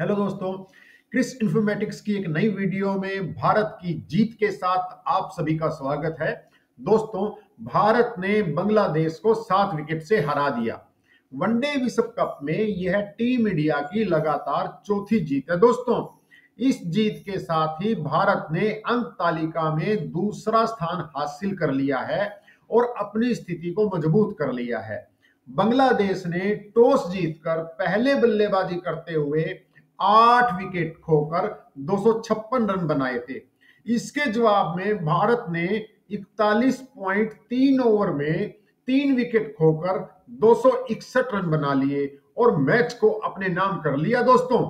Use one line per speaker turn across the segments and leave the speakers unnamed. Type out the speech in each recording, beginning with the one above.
Hello दोस्तों, Chris informatics की एक नई वीडियो में भारत की जीत के साथ आप सभी का स्वागत है। दोस्तों, भारत ने बांग्लादेश को सात विकेट से हरा दिया। वनडे विश्व कप में यह टीम इंडिया की लगातार चौथी जीत है। दोस्तों, इस जीत के साथ ही भारत ने अंक तालिका में दूसरा स्थान हासिल कर लिया है और अपनी स्थिति को मज़बूत कर लिया है। बांग्लादेश ने टॉस जीतकर पहले बल्लेबाजी करते हुए आठ विकेट खोकर 256 रन बनाए थे। इसके जवाब में भारत ने 41.3 ओवर में तीन विकेट खोकर 261 रन बना लिए और मैच को अपने नाम कर लिया दोस्तों।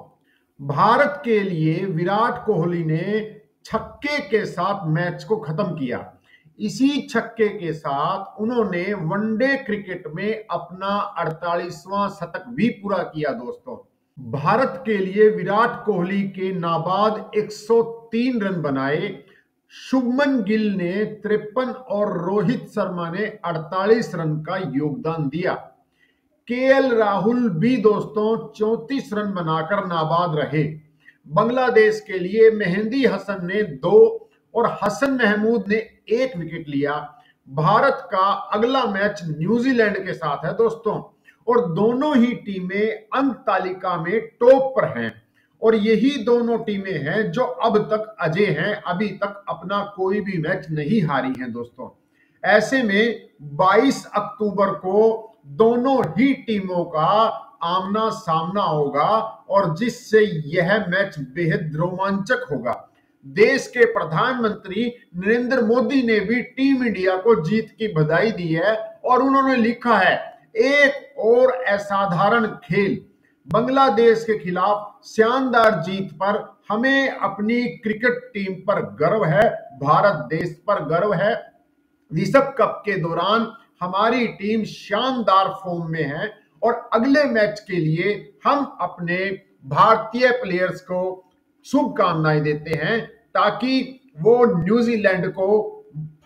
भारत के लिए विराट कोहली ने छक्के के साथ मैच को खत्म किया। इसी छक्के के साथ उन्होंने वनडे क्रिकेट में अपना 48वां शतक भी पूरा किया दोस्तों। भारत के लिए विराट कोहली के नाबाद 103 रन बनाए। शुभमन गिल ने तिरपन और रोहित शर्मा ने 48 रन का योगदान दिया। केएल राहुल भी दोस्तों 34 रन बनाकर नाबाद रहे। बांग्लादेश के लिए मेहंदी हसन ने दो और हसन महमूद ने एक विकेट लिया। भारत का अगला मैच न्यूजीलैंड के साथ है दोस्तों। और दोनों ही टीमें अंक तालिका में टॉप पर हैं। और यही दोनों टीमें हैं जो अब तक अजय हैं, अभी तक अपना कोई भी मैच नहीं हारी हैं दोस्तों। ऐसे में 22 अक्टूबर को दोनों ही टीमों का आमना सामना होगा और जिससे यह मैच बेहद रोमांचक होगा। देश के प्रधानमंत्री नरेंद्र मोदी ने भी टीम इंडिया को जीत की बधाई दी है और उन्होंने लिखा है, एक और असाधारण खेल। बांग्लादेश के खिलाफ शानदार जीत पर हमें अपनी क्रिकेट टीम पर गर्व है, भारत देश पर गर्व है। विश्व कप के दौरान हमारी टीम शानदार फॉर्म में है और अगले मैच के लिए हम अपने भारतीय प्लेयर्स को शुभकामनाएँ देते हैं ताकि वो न्यूजीलैंड को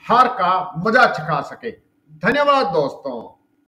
हार का मज़ा चखा सके। धन्यवाद दोस्तों।